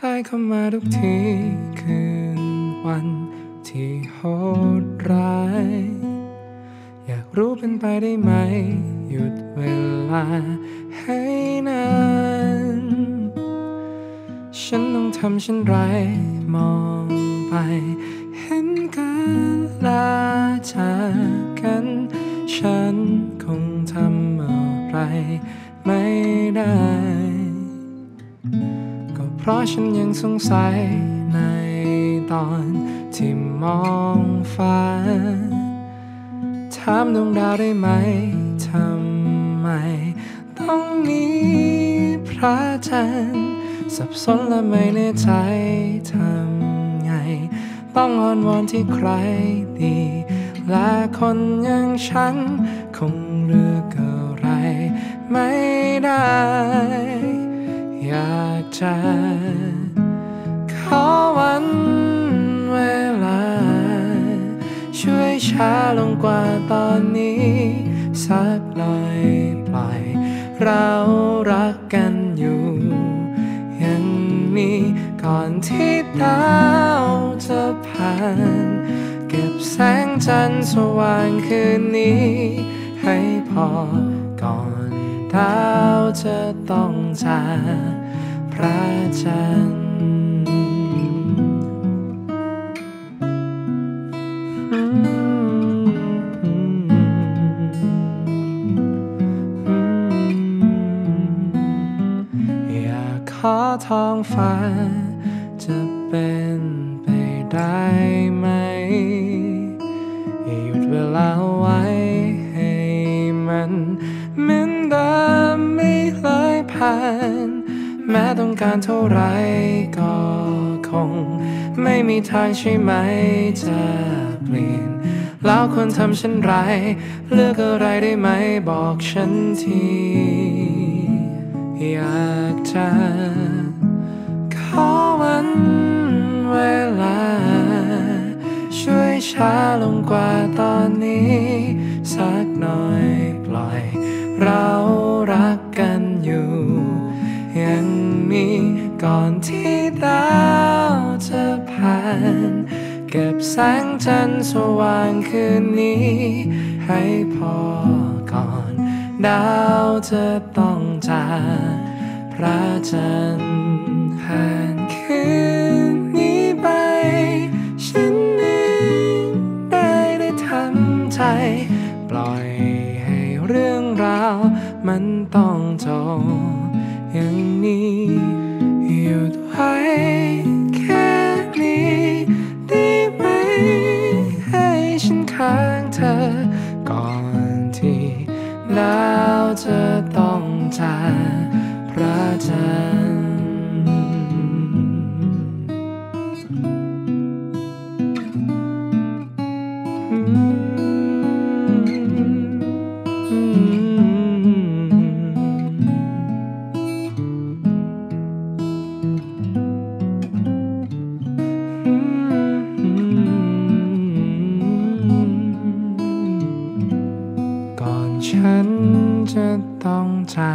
ใกล้เข้ามาทุกทีคืนวันที่โหดร้าย อยากรู้เป็นไปได้ไหม หยุดเวลาให้นานฉันต้องทำเช่นไรมองไป เห็นกันลาจากกัน ฉันคงทำอะไรไม่ได้ ราะฉันยังสงสัยในตอนที่มองฟ้า ถามดวงดาวได้ไหม ทำไม ต้องมีพระจันทร์สับสนและไม่แน่ใจทำไง ต้องอ้อนวอนที่ใครดี และคนอย่างฉัน คงเลือกอะไรไม่ได้ ช้าลงกว่าตอนนี้ สักหน่อยปล่อยเรารักกันอยู่ยังมีก่อนที่ดาวจะผ่าน เก็บแสงจันทร์สว่างคืนนี้ ให้พอก่อนดาวจะต้องจากพระจันทร์ ขอท้องฟ้า จะเป็นไปได้ไหม หยุดเวลาไว้ให้มันเหมือนเดิมไม่เลยผ่าน แม้ต้องการเท่าไรก็คง ไม่มีทางใช่ไหมจะเปลี่ยนแล้วควรทำเช่นไร เลือกอะไรได้ไหมบอกฉันที อยากจะ ช้าลงกว่าตอนนี้ สักหน่อยปล่อย เรารักกันอยู่ ยังมีก่อนที่ดาวจะผ่าน เก็บแสงจันทร์สว่างคืนนี้ ให้พอก่อน ดาวจะต้องจากพระจันทร์ผ่านคืน ต้องจบอย่างนี้หยุดไว้แค่นี้ได้ไหม ให้ฉันค้างเธอ ก่อนที่ดาวจะต้องจากพระจันทร์ ก่